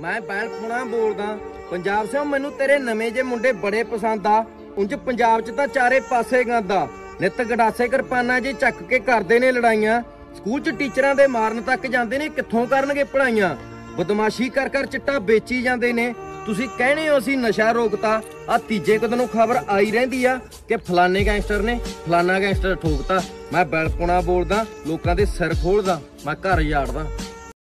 ਮੈਂ ਬੈਲ ਬੈਲਪੁਣਾ ਬੋਲਦਾ, ਪੰਜਾਬ ਸਿਓ ਮੈਨੂੰ ਤੇਰੇ ਨਵੇਂ ਜੇ ਮੁੰਡੇ ਬੜੇ ਪਸੰਦ ਆ। ਉਂਝ ਪੰਜਾਬ 'ਚ ਤਾਂ ਚਾਰੇ ਪਾਸੇ ਗੰਦਾ ਨਿੱਤ ਗਡਾਸੇ ਕਿਰਪਾਨਾਂ ਜੀ ਚੱਕ ਕੇ ਕਰਦੇ ਨੇ ਲੜਾਈਆਂ। ਸਕੂਲ 'ਚ ਟੀਚਰਾਂ ਦੇ ਮਾਰਨ ਤੱਕ ਜਾਂਦੇ ਨੇ, ਕਿੱਥੋਂ ਕਰਨਗੇ ਪੜਾਈਆਂ ਬਦਮਾਸ਼ੀ ਕਰ ਕਰ ਚਿੱਟਾ ਵੇਚੀ ਜਾਂਦੇ ਨੇ। ਤੁਸੀਂ ਕਹਿਣੇ ਹੋ ਅਸੀਂ ਨਸ਼ਾ ਰੋਕਤਾ। ਆ ਤੀਜੇ ਕਦ ਨੂੰ ਖਬਰ ਆਈ ਰਹਿੰਦੀ ਆ ਕਿ ਫਲਾਣੇ ਗੈਂਗਸਟਰ ਨੇ ਫਲਾਣਾ ਗੈਂਗਸਟਰ ਠੋਕਤਾ। ਮੈਂ ਬੈਲਪੁਣਾ ਬੋਲਦਾ, ਲੋਕਾਂ ਦੇ ਸਿਰ ਖੋਲਦਾ, ਮੈਂ ਘਰ ਝਾੜਦਾ